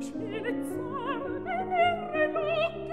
Schmilzare, irre,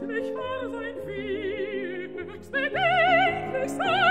bedenklich war sein Weg, bedenklich sein